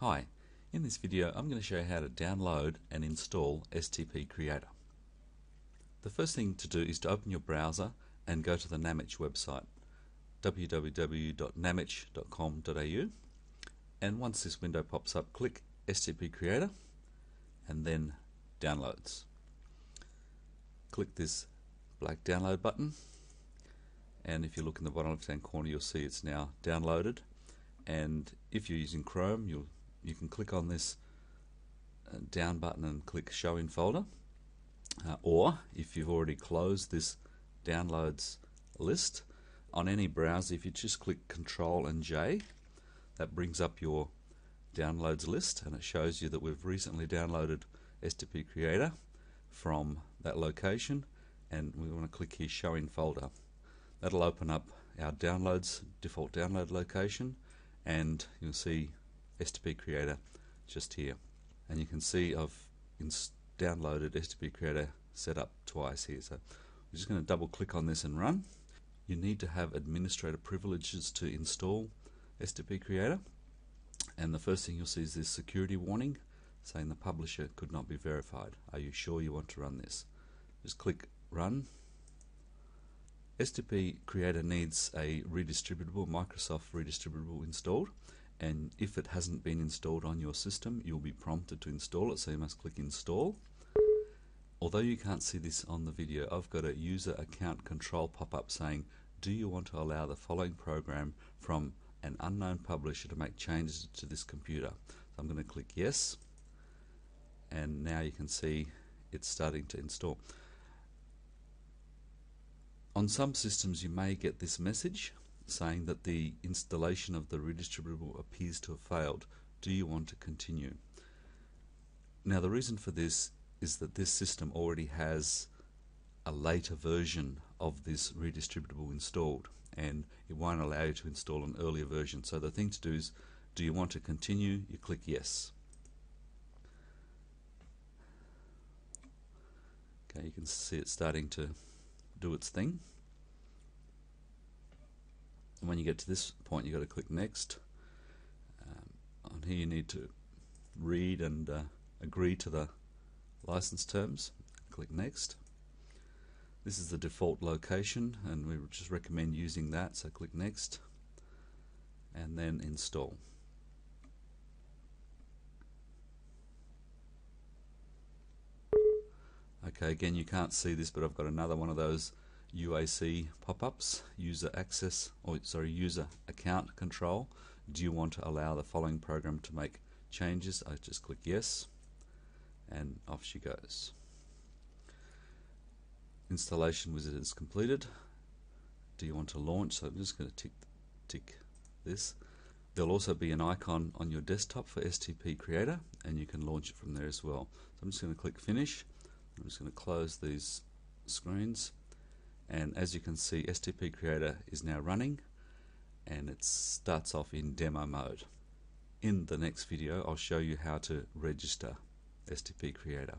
Hi, in this video I'm going to show you how to download and install STP Creator. The first thing to do is to open your browser and go to the Namich website www.namich.com.au and once this window pops up click STP Creator and then Downloads. Click this black download button and if you look in the bottom left hand corner you'll see it's now downloaded and if you're using Chrome you'll you can click on this uh, down button and click show in folder. Uh, or if you've already closed this downloads list on any browser if you just click control and J that brings up your downloads list and it shows you that we've recently downloaded STP Creator from that location and we want to click here show in folder. That'll open up our downloads default download location and you'll see STP Creator just here. And you can see I've downloaded STP Creator set up twice here. So we're just going to double click on this and run. You need to have administrator privileges to install STP Creator. And the first thing you'll see is this security warning saying the publisher could not be verified. Are you sure you want to run this? Just click run. STP Creator needs a redistributable, Microsoft redistributable installed and if it hasn't been installed on your system you'll be prompted to install it so you must click install. Although you can't see this on the video I've got a user account control pop-up saying do you want to allow the following program from an unknown publisher to make changes to this computer? So I'm going to click yes. And now you can see it's starting to install. On some systems you may get this message saying that the installation of the redistributable appears to have failed. Do you want to continue? Now the reason for this is that this system already has a later version of this redistributable installed and it won't allow you to install an earlier version. So the thing to do is, do you want to continue? You click yes. Okay, you can see it starting to do its thing and when you get to this point you've got to click next. Um, on here you need to read and uh, agree to the license terms. Click next. This is the default location and we just recommend using that so click next and then install. Okay again you can't see this but I've got another one of those UAC pop-ups, user access, or sorry, user account control. Do you want to allow the following program to make changes? I just click yes, and off she goes. Installation wizard is completed. Do you want to launch? So I'm just going to tick, tick this. There'll also be an icon on your desktop for STP Creator, and you can launch it from there as well. So I'm just going to click Finish. I'm just going to close these screens and as you can see STP Creator is now running and it starts off in demo mode. In the next video I'll show you how to register STP Creator.